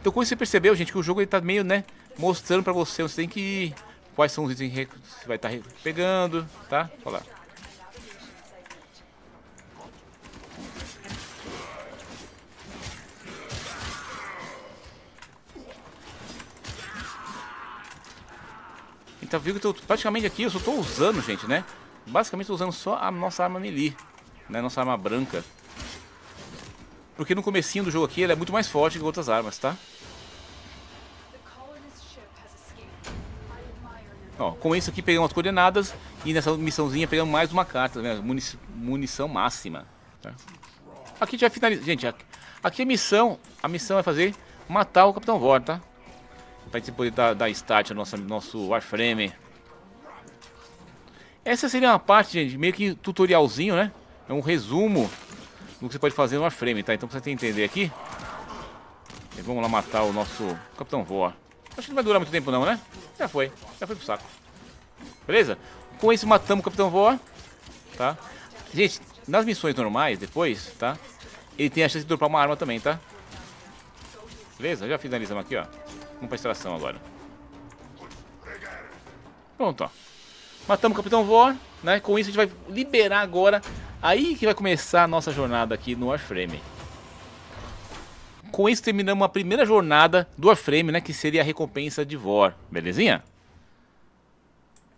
Então, com isso você percebeu, gente, que o jogo ele tá meio, né? Mostrando pra você onde você tem que ir, quais são os itens que você vai estar tá pegando, tá? Olha lá. Então viu que eu tô, praticamente aqui eu só tô usando, gente, né? Basicamente tô usando só a nossa arma melee, né? Nossa arma branca. Porque no comecinho do jogo aqui ela é muito mais forte que outras armas, tá? Ó, com isso aqui pegamos as coordenadas e nessa missãozinha pegamos mais uma carta, né? Munição, máxima. Tá? Aqui já finaliza. Gente, aqui, a missão, a missão é fazer matar o Capitão Vor, tá? Pra gente poder dar, dar start no nosso, nosso Warframe. Essa seria uma parte, gente, meio que tutorialzinho, né? É um resumo do que você pode fazer no Warframe, tá? Então pra você entender aqui. Vamos lá matar o nosso Capitão Vor. Acho que não vai durar muito tempo não, né? Já foi, já foi pro saco. Beleza? Com isso matamos o Capitão Vor. Tá? Gente, nas missões normais, depois, tá? Ele tem a chance de dropar uma arma também, tá? Beleza? Já finalizamos aqui, ó. Vamos pra extração agora. Pronto, ó. Matamos o Capitão Vor, né? Com isso a gente vai liberar agora. Aí que vai começar a nossa jornada aqui no Warframe. Com isso terminamos a primeira jornada do Warframe, né? Que seria a recompensa de Vor. Belezinha?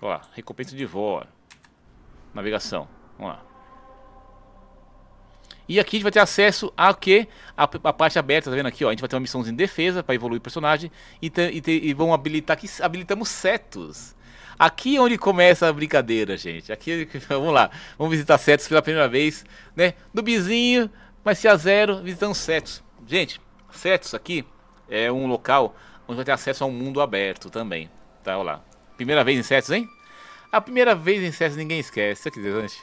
Ó, recompensa de Vor. Navegação. Vamos lá. E aqui a gente vai ter acesso a que a, a, parte aberta, tá vendo aqui, ó? A gente vai ter uma missão de defesa para evoluir o personagem e, e, e vão habilitar aqui, habilitamos setos. Aqui é onde começa a brincadeira, gente. Aqui, vamos lá, vamos visitar setos pela primeira vez, né? Do bizinho, mas se a zero, visitando setos. Gente, setos aqui é um local onde vai ter acesso a um mundo aberto também, tá? Olha lá. Primeira vez em setos, hein? A primeira vez em setos ninguém esquece. Isso aqui, gente.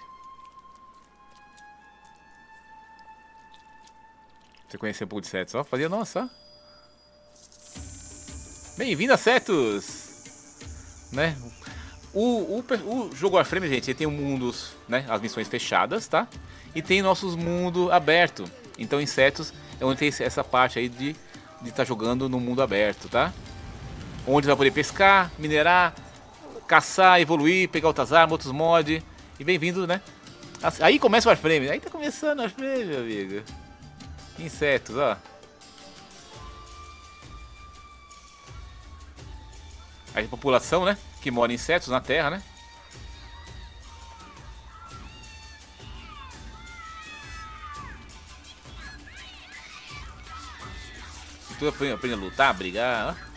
Você conhecer um pouco de Setos, ó. Fazia, nossa, Bem-vindo a Setos! Né? O, o, o jogo Warframe, gente, ele tem mundos, né? As missões fechadas, tá? E tem nossos mundos aberto. Então, Insetos é onde tem essa parte aí de estar de tá jogando no mundo aberto, tá? Onde vai poder pescar, minerar, caçar, evoluir, pegar outras armas, outros mods. E bem-vindo, né? Aí começa o Warframe. Aí tá começando o Warframe, meu amigo. Insetos, ó. A população, né? Que mora em insetos na Terra, né? Tu aprende, aprende a lutar, a brigar.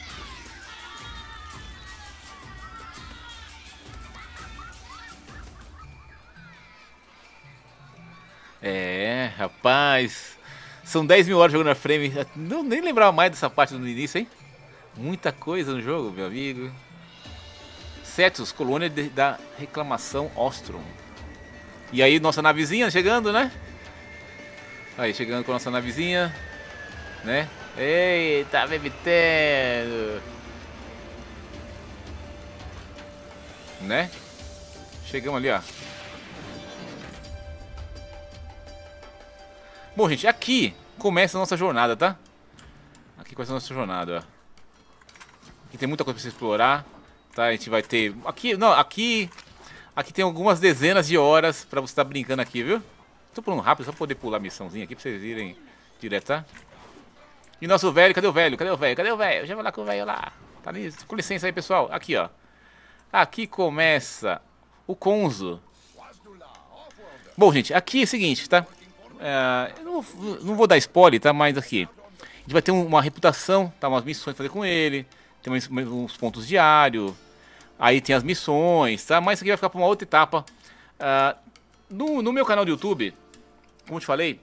É, rapaz. São 10 mil horas jogando a frame. Não, nem lembrava mais dessa parte do início, hein? Muita coisa no jogo, meu amigo. Cetus, colônia de, da reclamação Ostrom. E aí, nossa navezinha chegando, né? Aí, chegando com a nossa navezinha. Né? Eita, bebitendo. Né? Chegamos ali, ó. Bom, gente, aqui começa a nossa jornada, tá? Aqui começa a nossa jornada, ó. Aqui tem muita coisa pra você explorar, tá? A gente vai ter... Aqui, não, aqui... Aqui tem algumas dezenas de horas pra você estar tá brincando aqui, viu? Tô pulando rápido, só pra poder pular a missãozinha aqui pra vocês irem direto, tá? E nosso velho, cadê o velho? Cadê o velho? Cadê o velho? Já vou lá com o velho lá. Tá ali? Com licença aí, pessoal. Aqui, ó. Aqui começa o Conzo. Bom, gente, aqui é o seguinte, tá? É, eu não, não, vou dar spoiler, tá? Mas aqui. A gente vai ter uma reputação, tá? Umas missões pra fazer com ele. Tem uns pontos diários. Aí tem as missões, tá? Mas isso aqui vai ficar pra uma outra etapa. Uh, no, no meu canal do YouTube, como te falei,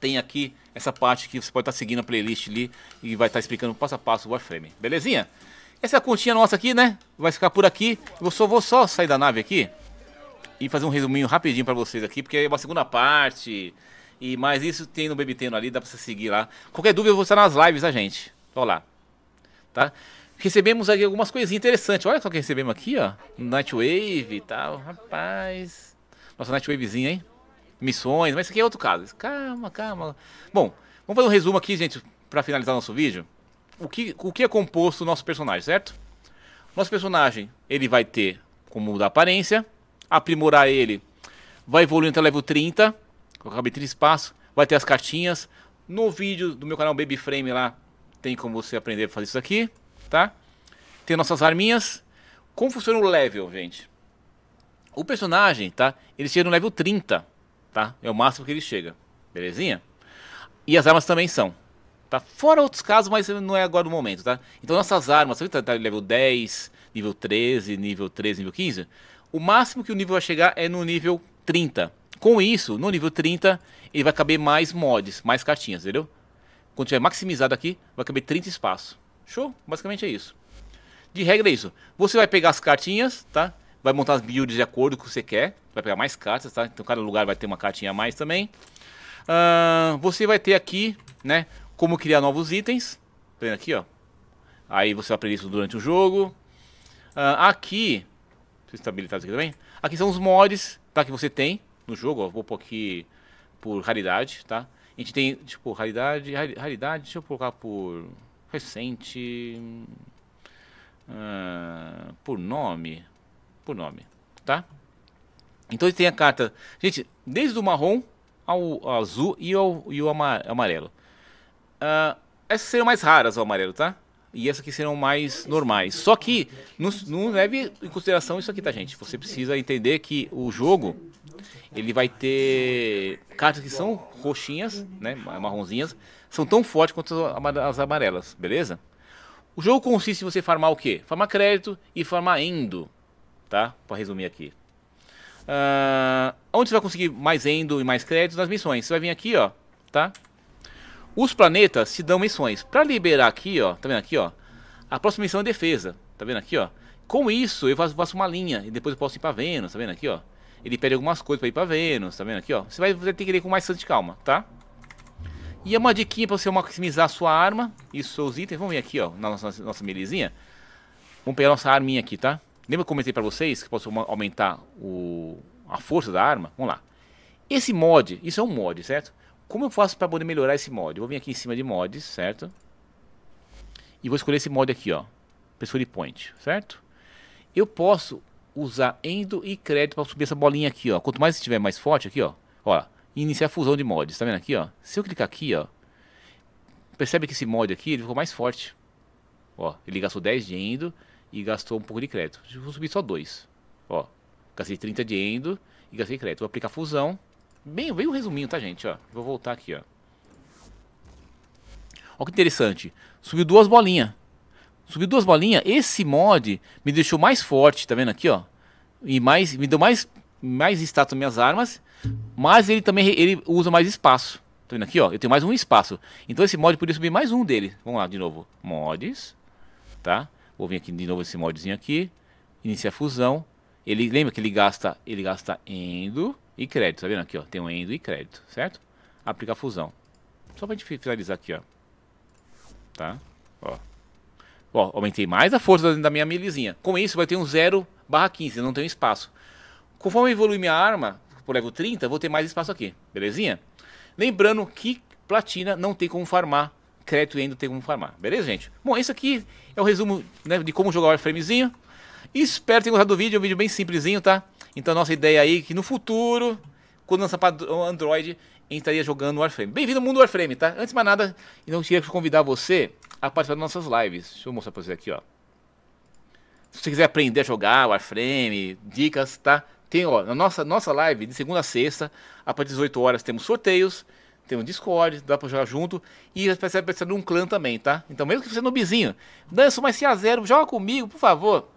tem aqui essa parte que você pode estar tá seguindo a playlist ali e vai estar tá explicando passo a passo o Warframe. Belezinha? Essa é a continha nossa aqui, né? Vai ficar por aqui. Eu só vou só sair da nave aqui. e fazer um resuminho rapidinho pra vocês aqui, porque é uma segunda parte. E mais isso tem no Baby Teno ali, dá pra você seguir lá. Qualquer dúvida eu vou estar nas lives da gente. Olha lá. Tá? Recebemos aqui algumas coisinhas interessantes. Olha só que recebemos aqui, ó. Nightwave e tal. Rapaz. Nossa Nightwavezinha, hein? Missões, mas isso aqui é outro caso. Calma, calma. Bom, vamos fazer um resumo aqui, gente, pra finalizar nosso vídeo. O que, o que é composto o nosso personagem, certo? Nosso personagem, ele vai ter como mudar a aparência, aprimorar ele, vai evoluir até level 30, com a 30 espaço, vai ter as cartinhas. No vídeo do meu canal Baby Frame lá, tem como você aprender a fazer isso aqui, tá? Tem nossas arminhas. Como funciona o level, gente? O personagem, tá? Ele chega no level 30, tá? É o máximo que ele chega, belezinha? E as armas também são, tá? Fora outros casos, mas não é agora o momento, tá? Então nossas armas, você tá, tá level 10, nível 13, nível 13, nível 15, o máximo que o nível vai chegar é no nível 30. Com isso, no nível 30, ele vai caber mais mods, mais cartinhas, entendeu? Quando tiver maximizado aqui, vai caber 30 espaços. Show? Basicamente é isso. De regra é isso. Você vai pegar as cartinhas, tá? Vai montar as builds de acordo com o que você quer. Vai pegar mais cartas, tá? Então cada lugar vai ter uma cartinha a mais também. Uh, você vai ter aqui, né? Como criar novos itens. Tá vendo aqui, ó? Aí você vai aprender isso durante o jogo. Uh, aqui, deixa eu estabilizar isso aqui também. Aqui são os mods, tá? Que você tem no jogo, ó. Vou pôr aqui por raridade, tá? A gente tem, tipo, raridade, raridade, deixa eu colocar por recente, uh, por nome, por nome, tá? Então ele tem a carta, gente, desde o marrom ao, ao azul e ao, e amarelo. Uh, essas serão mais raras, o amarelo, tá? E essas aqui serão mais normais. Só que não, leve em consideração isso aqui, tá, gente? Você precisa entender que o jogo ele vai ter cartas que são roxinhas, né, marronzinhas, são tão fortes quanto as amarelas, beleza? O jogo consiste em você farmar o quê? Farmar crédito e farmar endo, tá? Para resumir aqui. Uh, onde você vai conseguir mais endo e mais crédito? Nas missões. Você vai vir aqui, ó, tá? Os planetas te dão missões. Para liberar aqui, ó, tá vendo aqui, ó? A próxima missão é defesa, tá vendo aqui, ó? Com isso, eu faço, uma linha e depois eu posso ir para Vênus, tá vendo aqui, ó? Ele pede algumas coisas para ir para Vênus, tá vendo aqui, ó? Você vai, ter que ir com mais bastante calma, tá? E é uma diquinha para você maximizar a sua arma e seus itens. Vamos ver aqui, ó, na nossa, nossa melezinha. Vamos pegar a nossa arminha aqui, tá? Lembra que eu comentei para vocês que posso aumentar o, a força da arma? Vamos lá. Esse mod, isso é um mod, certo? Como eu faço para poder melhorar esse mod? Eu vou vir aqui em cima de mods, certo? E vou escolher esse mod aqui, ó. Pressure Point, certo? Eu posso usar Endo e Crédito para subir essa bolinha aqui, ó. Quanto mais estiver mais forte aqui, ó. Ó, iniciar a fusão de mods, tá vendo aqui, ó? Se eu clicar aqui, ó. Percebe que esse mod aqui, ele ficou mais forte. Ó, ele gastou 10 de Endo e gastou um pouco de crédito. Vou subir só 2. Ó, gastei 30 de Endo e gastei crédito. Vou aplicar fusão. Bem, bem um resuminho, tá, gente? Ó, vou voltar aqui, ó. Ó que interessante. Subiu duas bolinhas. Subiu duas bolinhas. Esse mod me deixou mais forte, tá vendo aqui, ó? E mais, me deu mais, mais status nas minhas armas. Mas ele também ele usa mais espaço. Tá vendo aqui, ó? Eu tenho mais um espaço. Então esse mod podia subir mais um dele. Vamos lá, de novo. Mods. Tá? Vou vir aqui de novo esse modzinho aqui. Iniciar fusão. Ele lembra que ele gasta, ele gasta endo e crédito, tá vendo aqui, ó? Tem um endo e crédito, certo? Aplicar fusão. Só pra gente finalizar aqui, ó. Tá? Ó. Ó, aumentei mais a força da minha milizinha. Com isso, vai ter um 0 barra 15, não tem espaço. Conforme eu evoluir minha arma, por level 30, vou ter mais espaço aqui, belezinha? Lembrando que platina não tem como farmar, crédito ainda tem como farmar, beleza, gente? Bom, esse aqui é o resumo né, de como jogar o Warframezinho. Espero ter gostado do vídeo, é um vídeo bem simplesinho, tá? Então a nossa ideia aí é que no futuro, quando lançar para Android, a gente estaria jogando Warframe. Bem-vindo ao mundo Warframe, tá? Antes de mais nada, então eu queria convidar você a participar das nossas lives. Deixa eu mostrar para você aqui, ó. Se você quiser aprender a jogar Warframe, dicas, tá? Tem, ó, na nossa, nossa live, de segunda a sexta, a partir das 18 horas, temos sorteios, temos Discord, dá pra jogar junto. E vai ser precisando de um clã também, tá? Então, mesmo que você é noobzinho, dança mais a zero, joga comigo, por favor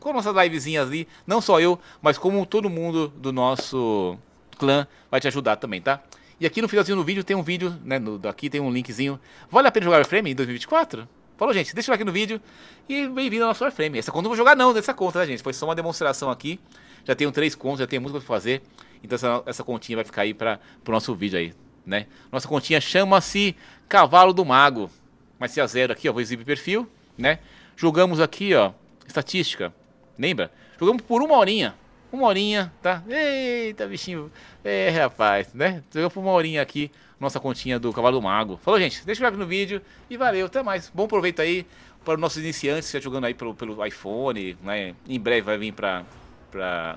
com nossas livezinhas ali, não só eu, mas como todo mundo do nosso clã vai te ajudar também, tá? E aqui no finalzinho do vídeo tem um vídeo, né, no, aqui tem um linkzinho. Vale a pena jogar Warframe em 2024? Falou, gente, deixa o like no vídeo e bem-vindo ao nosso Warframe. Essa conta eu não vou jogar não, dessa conta, né, gente? Foi só uma demonstração aqui. Já tenho três contos, já tenho muita coisa pra fazer. Então essa, essa continha vai ficar aí para o nosso vídeo aí, né? Nossa continha chama-se Cavalo do Mago. Vai ser a zero aqui, ó. Vou exibir perfil, né? Jogamos aqui, ó, estatística. Lembra? Jogamos por uma horinha. Uma horinha, tá? Eita, bichinho. É, rapaz, né? Jogamos por uma horinha aqui, nossa continha do Cavalo do Mago. Falou, gente? Deixa o like no vídeo e valeu. Até mais. Bom proveito aí para os nossos iniciantes estão jogando aí pelo, pelo iPhone, né? Em breve vai vir para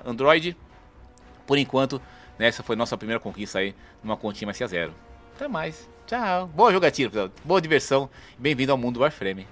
Android. Por enquanto, essa foi nossa primeira conquista aí numa continha mais a zero. Até mais. Tchau. Boa jogatina, pessoal. Boa diversão. Bem-vindo ao mundo do Warframe.